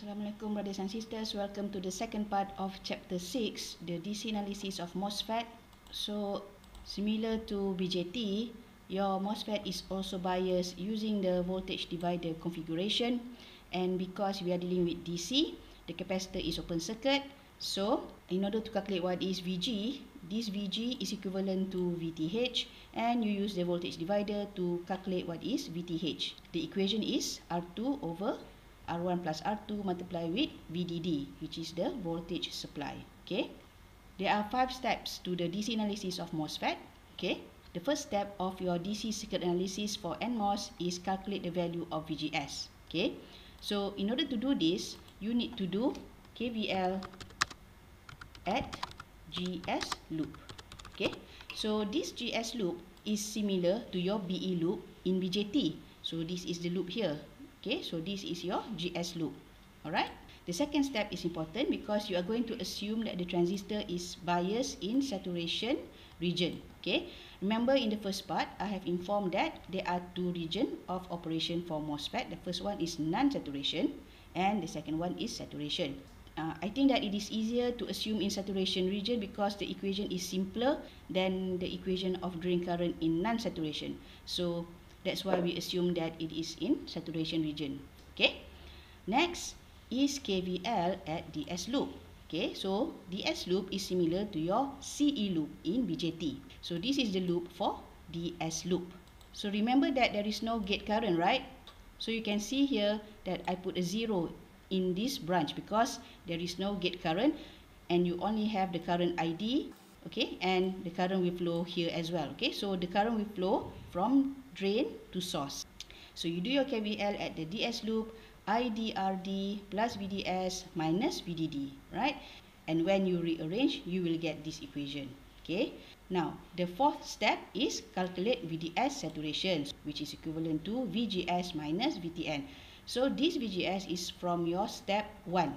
Assalamualaikum brothers and sisters. Welcome to the second part of chapter 6, the DC analysis of MOSFET. So, similar to BJT, your MOSFET is also biased using the voltage divider configuration and because we are dealing with DC, the capacitor is open circuit. So, in order to calculate what is VG, this VG is equivalent to VTH and you use the voltage divider to calculate what is VTH. The equation is R2 over R1 plus R2 multiply with VDD, which is the voltage supply. Okay. There are five steps to the DC analysis of MOSFET. Okay. The first step of your DC circuit analysis for NMOS is calculate the value of VGS. Okay. So, in order to do this, you need to do KVL at GS loop. Okay. So, this GS loop is similar to your BE loop in BJT. So, this is the loop here. Okay, so this is your GS loop. Alright. The second step is important because you are going to assume that the transistor is biased in saturation region. Okay. Remember in the first part, I have informed that there are two regions of operation for MOSFET. The first one is non-saturation and the second one is saturation. Uh, I think that it is easier to assume in saturation region because the equation is simpler than the equation of drain current in non-saturation. So, That's why we assume that it is in saturation region. Okay. Next is KVL at the DS loop. Okay. So DS loop is similar to your CE loop in BJT. So this is the loop for the DS loop. So remember that there is no gate current, right? So you can see here that I put a zero in this branch because there is no gate current and you only have the current ID okay and the current will flow here as well okay so the current will flow from drain to source. So you do your KVL at the DS loop IDRD plus VDS minus VDD right? And when you rearrange you will get this equation okay? Now the fourth step is calculate VDS saturation which is equivalent to VGS minus VTN so this VGS is from your step 1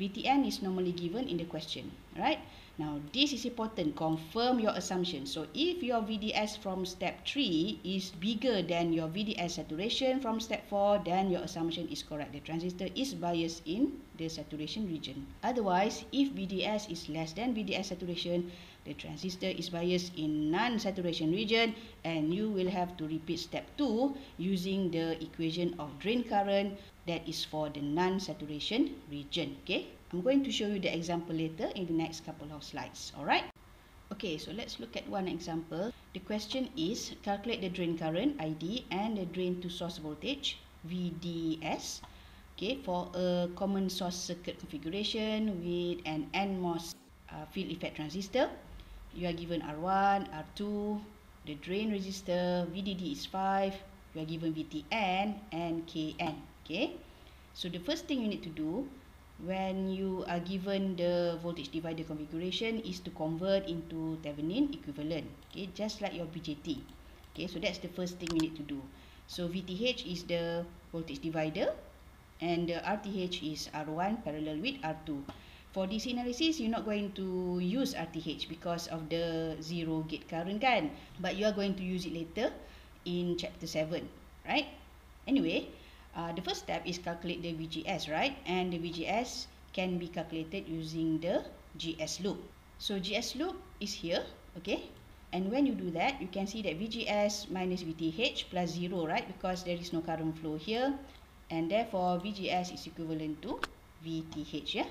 VTN is normally given in the question right Now, this is important. Confirm your assumption. So, if your VDS from step 3 is bigger than your VDS saturation from step 4, then your assumption is correct. The transistor is biased in the saturation region. Otherwise, if VDS is less than VDS saturation, the transistor is biased in non-saturation region and you will have to repeat step 2 using the equation of drain current that is for the non-saturation region. Okay. I'm going to show you the example later in the next couple of slides. Alright? Okay, so let's look at one example. The question is, calculate the drain current, ID, and the drain to source voltage, VDS, okay, for a common source circuit configuration with an NMOS uh, field effect transistor. You are given R1, R2, the drain resistor, VDD is 5, you are given VTN and KN, okay. So the first thing you need to do when you are given the voltage divider configuration is to convert into Thevenin equivalent. Okay, just like your BJT. Okay, so that's the first thing we need to do. So VTH is the voltage divider and the RTH is R1 parallel with R2. For this analysis, you're not going to use RTH because of the zero gate current kan. But you are going to use it later in chapter 7. Right? Anyway, uh, the first step is calculate the VGS, right? And the VGS can be calculated using the GS loop. So GS loop is here, okay? And when you do that, you can see that VGS minus VTH plus 0, right? Because there is no current flow here. And therefore, VGS is equivalent to VTH, yeah?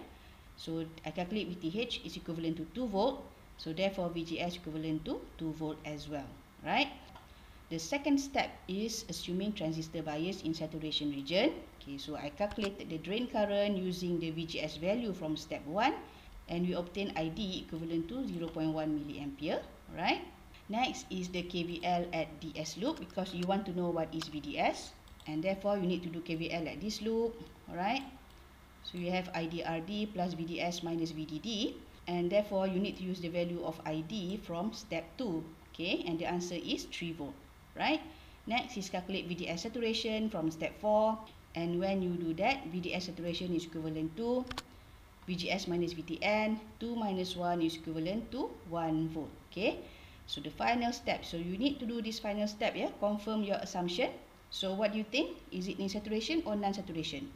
So, I calculate VTH is equivalent to 2 volt. So, therefore, VGS equivalent to 2 volt as well, right? The second step is assuming transistor bias in saturation region. Okay, so I calculated the drain current using the VGS value from step 1 and we obtain ID equivalent to 0.1 milliampere. Right? Next is the KVL at DS loop because you want to know what is VDS and therefore you need to do KVL at this loop. Alright? So you have IDRD plus VDS minus VDD and therefore you need to use the value of ID from step 2. Okay, and the answer is 3 volt right? Next is calculate VDS saturation from step 4. And when you do that, VDS saturation is equivalent to VGS minus VTN. 2 minus 1 is equivalent to 1 volt. Okay. So the final step. So you need to do this final step. yeah. Confirm your assumption. So what do you think? Is it in saturation or non-saturation?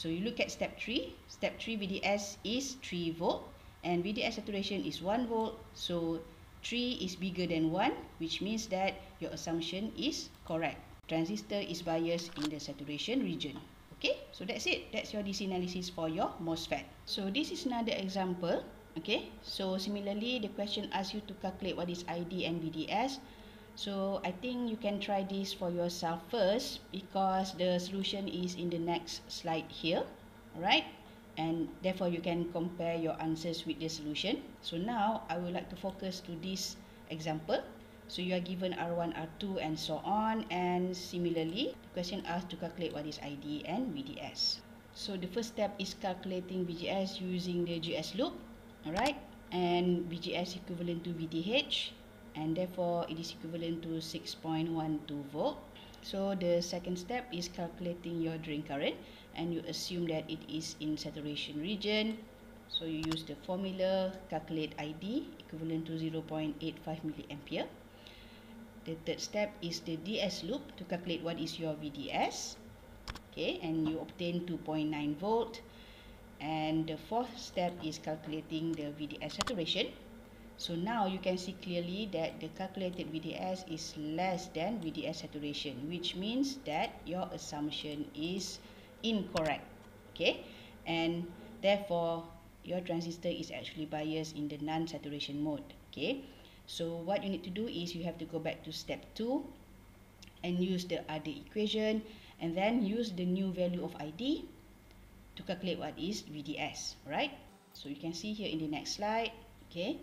So you look at step 3. Step 3 VDS is 3 volt and VDS saturation is 1 volt. So 3 is bigger than 1 which means that your assumption is correct. Transistor is biased in the saturation region. Okay, so that's it. That's your DC analysis for your MOSFET. So this is another example. Okay, so similarly the question asks you to calculate what is ID and VDS. So I think you can try this for yourself first because the solution is in the next slide here. Alright, and therefore you can compare your answers with the solution. So now I would like to focus to this example. So you are given R1, R2 and so on and similarly the question asks to calculate what is ID and VDS. So the first step is calculating VGS using the GS loop. Alright, and VGS equivalent to VTH and therefore it is equivalent to 6.12 volt. So the second step is calculating your drain current and you assume that it is in saturation region. So you use the formula calculate ID equivalent to 0.85 milliampere. The third step is the DS loop to calculate what is your VDS. Okay, and you obtain 2.9 volt. And the fourth step is calculating the VDS saturation. So now you can see clearly that the calculated VDS is less than VDS saturation, which means that your assumption is incorrect. Okay, and therefore your transistor is actually biased in the non-saturation mode. Okay. So what you need to do is you have to go back to step 2 and use the other equation and then use the new value of ID to calculate what is VDS, right? So you can see here in the next slide, okay?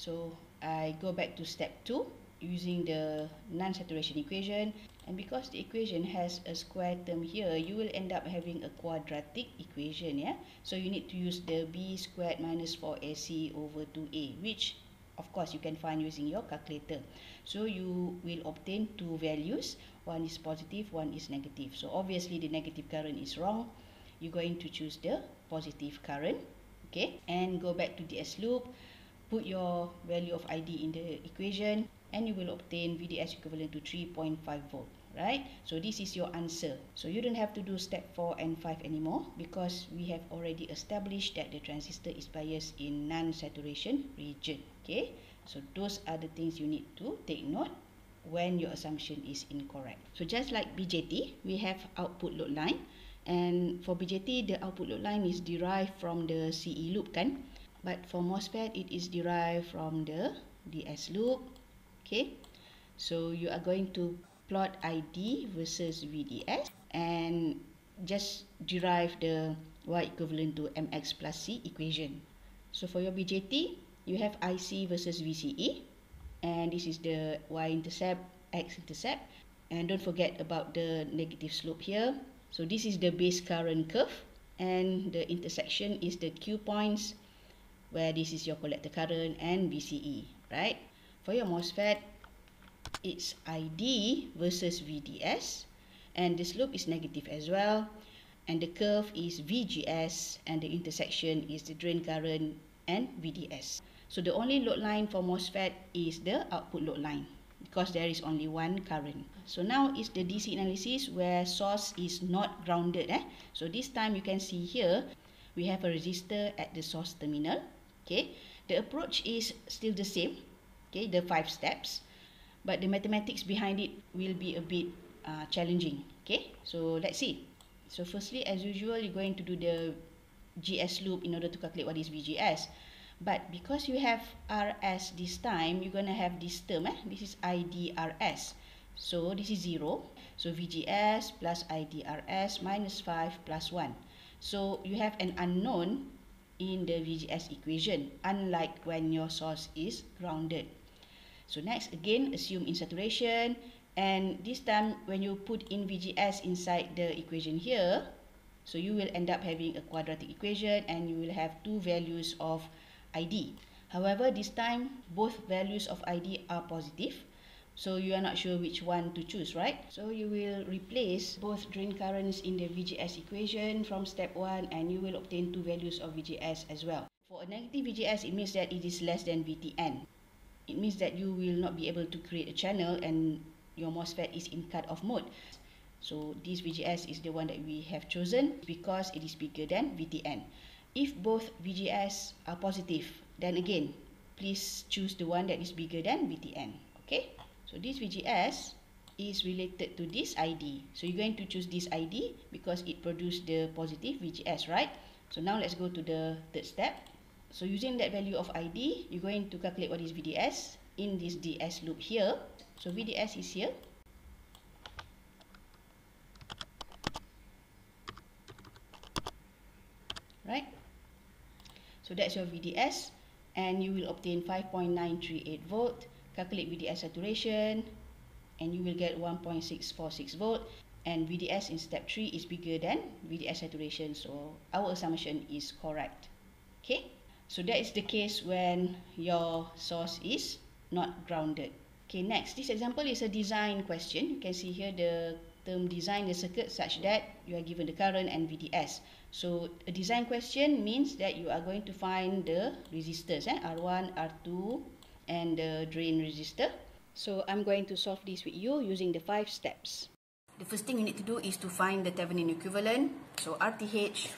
So I go back to step 2 using the non-saturation equation. And because the equation has a square term here, you will end up having a quadratic equation, yeah? So you need to use the b squared minus 4ac over 2a, which of course you can find using your calculator. So you will obtain two values. One is positive one is negative. So obviously the negative current is wrong. You're going to choose the positive current okay? And go back to DS loop put your value of ID in the equation and you will obtain VDS equivalent to 3.5 volt right? So this is your answer. So you don't have to do step 4 and 5 anymore because we have already established that the transistor is biased in non-saturation region okay? So those are the things you need to take note when your assumption is incorrect. So just like BJT we have output load line. And for BJT the output load line is derived from the CE loop kan but for MOSFET it is derived from the DS loop. Okay. So you are going to plot ID versus VDS and just derive the Y equivalent to MX plus C equation. So for your BJT you have IC versus VCE and this is the y-intercept, x-intercept. And don't forget about the negative slope here. So this is the base current curve. And the intersection is the Q points where this is your collector current and VCE, right? For your MOSFET, it's ID versus VDS and the slope is negative as well and the curve is VGS and the intersection is the drain current and VDS. So the only load line for MOSFET is the output load line because there is only one current. So now is the DC analysis where source is not grounded. Eh? So this time you can see here, we have a resistor at the source terminal. Okay, The approach is still the same, okay, the five steps. But the mathematics behind it will be a bit uh, challenging. Okay, so let's see. So firstly, as usual, you're going to do the GS loop in order to calculate what is VGS. But because you have RS this time, you're going to have this term. Eh? This is IDRS. So this is 0. So VGS plus IDRS minus 5 plus 1. So you have an unknown in the VGS equation, unlike when your source is grounded. So next, again, assume in saturation. And this time, when you put in VGS inside the equation here, so you will end up having a quadratic equation and you will have two values of ID. However, this time both values of ID are positive. So you are not sure which one to choose, right? So you will replace both drain currents in the VGS equation from step 1 and you will obtain two values of VGS as well. For a negative VGS, it means that it is less than VTN. It means that you will not be able to create a channel and your MOSFET is in cut-off mode. So this VGS is the one that we have chosen because it is bigger than VTN. If both VGS are positive, then again, please choose the one that is bigger than VTN. Okay, so this VGS is related to this ID. So you're going to choose this ID because it produced the positive VGS, right? So now let's go to the third step. So using that value of ID, you're going to calculate what is VDS in this DS loop here. So VDS is here. Right? So that's your VDS and you will obtain 5.938 volt. Calculate VDS saturation and you will get 1.646 volt. And VDS in step 3 is bigger than VDS saturation so our assumption is correct. Okay? So that is the case when your source is not grounded. Okay next. This example is a design question. You can see here the term design the circuit such that you are given the current and VDS so a design question means that you are going to find the resistors eh? R1 R2 and the drain resistor so I'm going to solve this with you using the five steps. The first thing you need to do is to find the Thevenin equivalent. So RTH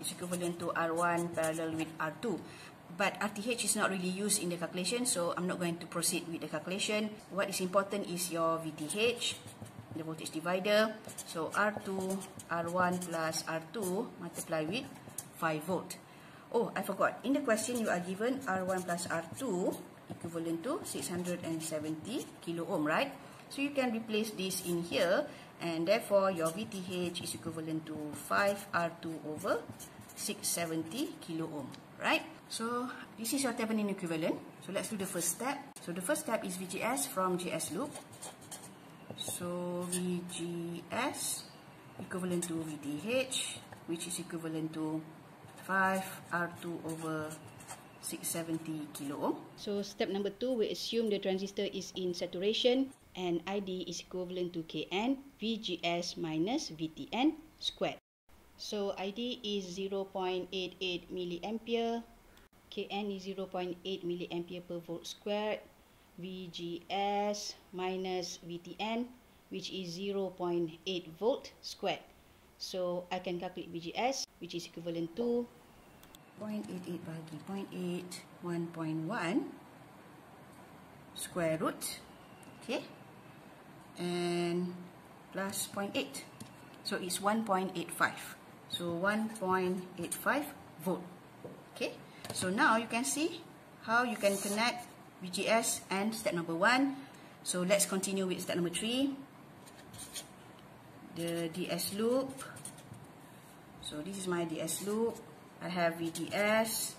is equivalent to R1 parallel with R2. But RTH is not really used in the calculation, so I'm not going to proceed with the calculation. What is important is your VTH, the voltage divider. So R2, R1 plus R2 multiply with 5 volt. Oh, I forgot. In the question, you are given R1 plus R2 equivalent to 670 kilo ohm, right? So you can replace this in here and therefore your VTH is equivalent to 5R2 over 670 kilo ohm, right? So this is your Thevenin equivalent. So let's do the first step. So the first step is VGS from GS loop. So VGS equivalent to VTH which is equivalent to 5R2 over 670 kilo ohm. So step number two, we assume the transistor is in saturation and ID is equivalent to Kn VGS minus VTN squared. So ID is 0.88 milliampere, Kn is 0.8 milliampere per volt squared, VGS minus VTN which is 0.8 volt squared. So I can calculate VGS which is equivalent to 0.88 bagi 0.8 1.1 square root okay and plus 0.8 so it's 1.85 so 1.85 volt okay. So now you can see how you can connect VGS and step number 1 so let's continue with step number 3 the DS loop. So this is my DS loop I have VDS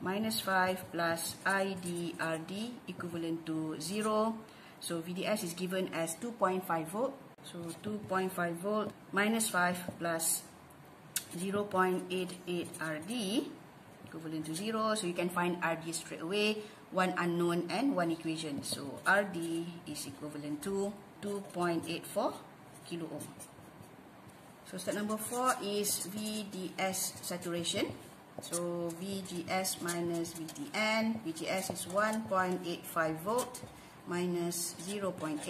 minus 5 plus IDRD equivalent to 0. So VDS is given as 2.5 volt. So 2.5 volt minus 5 plus 0.88 RD equivalent to 0. So you can find RD straight away. One unknown and one equation. So RD is equivalent to 2.84 kilo ohm. So step number four is VDS saturation. So VGS minus VTN. VGS is 1.85 volt minus 0.8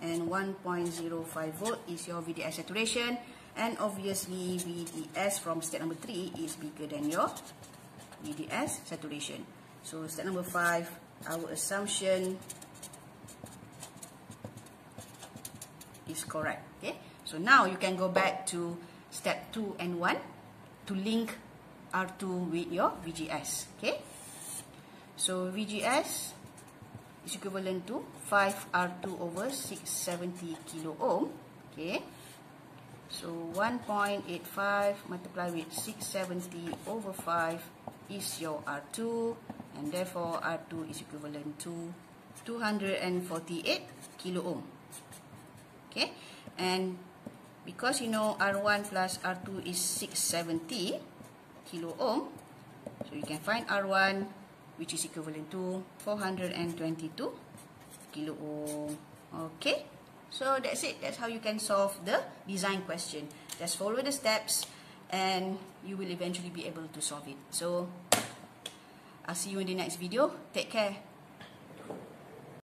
and 1.05 volt is your VDS saturation. And obviously VDS from step number three is bigger than your VDS saturation. So step number five, our assumption is correct. So now you can go back to step 2 and 1 to link R2 with your VGS. Okay. So VGS is equivalent to 5R2 over 670 kilo ohm. Okay. So 1.85 multiplied with 670 over 5 is your R2 and therefore R2 is equivalent to 248 kilo ohm. Okay. And because you know R1 plus R2 is 670 kilo ohm. So you can find R1 which is equivalent to 422 kilo ohm. Okay. So that's it. That's how you can solve the design question. Just follow the steps and you will eventually be able to solve it. So I'll see you in the next video. Take care